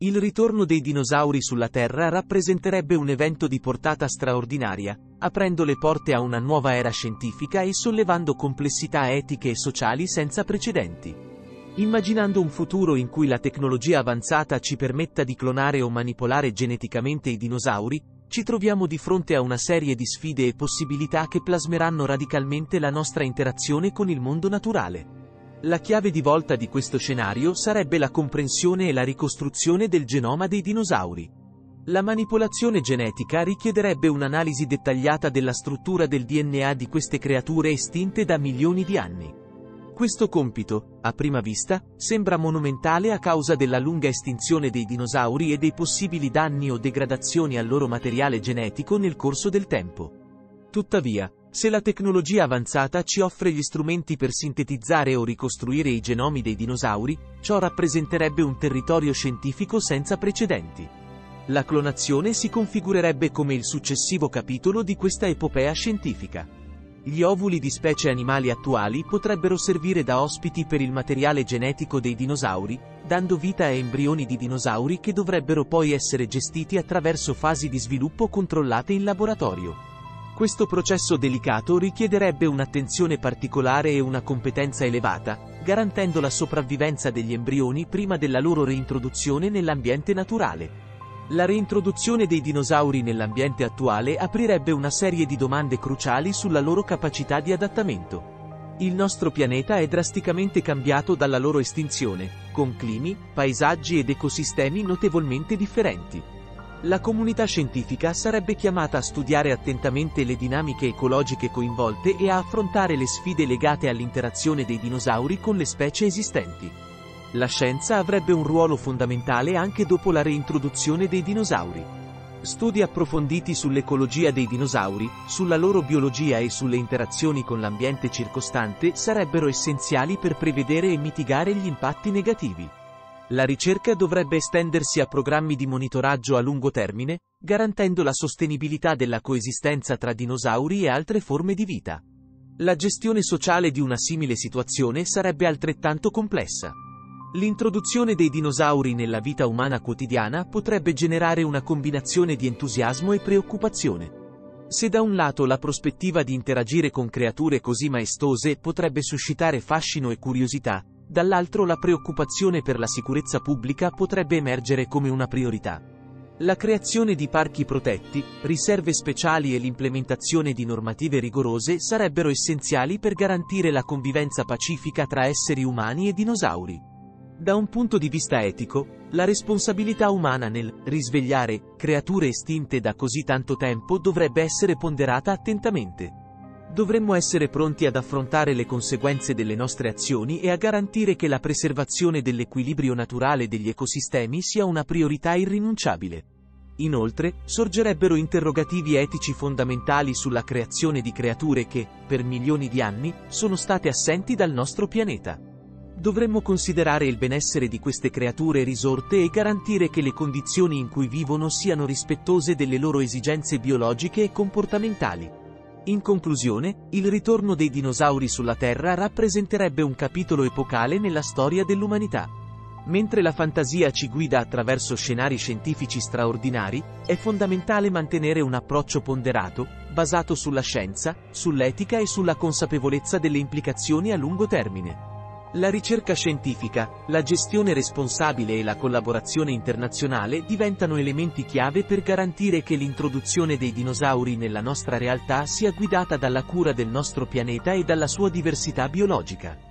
Il ritorno dei dinosauri sulla Terra rappresenterebbe un evento di portata straordinaria, aprendo le porte a una nuova era scientifica e sollevando complessità etiche e sociali senza precedenti. Immaginando un futuro in cui la tecnologia avanzata ci permetta di clonare o manipolare geneticamente i dinosauri, ci troviamo di fronte a una serie di sfide e possibilità che plasmeranno radicalmente la nostra interazione con il mondo naturale. La chiave di volta di questo scenario sarebbe la comprensione e la ricostruzione del genoma dei dinosauri. La manipolazione genetica richiederebbe un'analisi dettagliata della struttura del DNA di queste creature estinte da milioni di anni. Questo compito, a prima vista, sembra monumentale a causa della lunga estinzione dei dinosauri e dei possibili danni o degradazioni al loro materiale genetico nel corso del tempo. Tuttavia, se la tecnologia avanzata ci offre gli strumenti per sintetizzare o ricostruire i genomi dei dinosauri, ciò rappresenterebbe un territorio scientifico senza precedenti. La clonazione si configurerebbe come il successivo capitolo di questa epopea scientifica. Gli ovuli di specie animali attuali potrebbero servire da ospiti per il materiale genetico dei dinosauri, dando vita a embrioni di dinosauri che dovrebbero poi essere gestiti attraverso fasi di sviluppo controllate in laboratorio. Questo processo delicato richiederebbe un'attenzione particolare e una competenza elevata, garantendo la sopravvivenza degli embrioni prima della loro reintroduzione nell'ambiente naturale. La reintroduzione dei dinosauri nell'ambiente attuale aprirebbe una serie di domande cruciali sulla loro capacità di adattamento. Il nostro pianeta è drasticamente cambiato dalla loro estinzione, con climi, paesaggi ed ecosistemi notevolmente differenti. La comunità scientifica sarebbe chiamata a studiare attentamente le dinamiche ecologiche coinvolte e a affrontare le sfide legate all'interazione dei dinosauri con le specie esistenti. La scienza avrebbe un ruolo fondamentale anche dopo la reintroduzione dei dinosauri. Studi approfonditi sull'ecologia dei dinosauri, sulla loro biologia e sulle interazioni con l'ambiente circostante sarebbero essenziali per prevedere e mitigare gli impatti negativi. La ricerca dovrebbe estendersi a programmi di monitoraggio a lungo termine, garantendo la sostenibilità della coesistenza tra dinosauri e altre forme di vita. La gestione sociale di una simile situazione sarebbe altrettanto complessa. L'introduzione dei dinosauri nella vita umana quotidiana potrebbe generare una combinazione di entusiasmo e preoccupazione. Se da un lato la prospettiva di interagire con creature così maestose potrebbe suscitare fascino e curiosità, dall'altro la preoccupazione per la sicurezza pubblica potrebbe emergere come una priorità. La creazione di parchi protetti, riserve speciali e l'implementazione di normative rigorose sarebbero essenziali per garantire la convivenza pacifica tra esseri umani e dinosauri. Da un punto di vista etico, la responsabilità umana nel risvegliare creature estinte da così tanto tempo dovrebbe essere ponderata attentamente. Dovremmo essere pronti ad affrontare le conseguenze delle nostre azioni e a garantire che la preservazione dell'equilibrio naturale degli ecosistemi sia una priorità irrinunciabile. Inoltre, sorgerebbero interrogativi etici fondamentali sulla creazione di creature che, per milioni di anni, sono state assenti dal nostro pianeta. Dovremmo considerare il benessere di queste creature risorte e garantire che le condizioni in cui vivono siano rispettose delle loro esigenze biologiche e comportamentali. In conclusione, il ritorno dei dinosauri sulla Terra rappresenterebbe un capitolo epocale nella storia dell'umanità. Mentre la fantasia ci guida attraverso scenari scientifici straordinari, è fondamentale mantenere un approccio ponderato, basato sulla scienza, sull'etica e sulla consapevolezza delle implicazioni a lungo termine. La ricerca scientifica, la gestione responsabile e la collaborazione internazionale diventano elementi chiave per garantire che l'introduzione dei dinosauri nella nostra realtà sia guidata dalla cura del nostro pianeta e dalla sua diversità biologica.